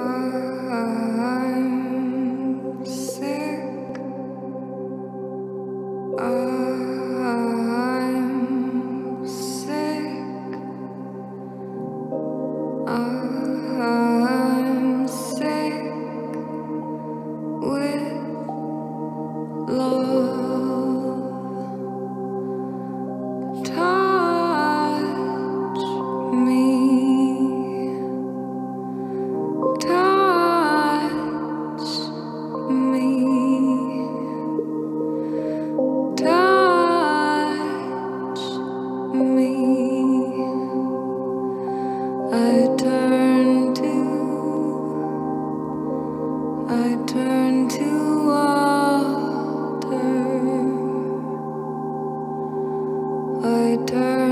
I'm sick. Of I turn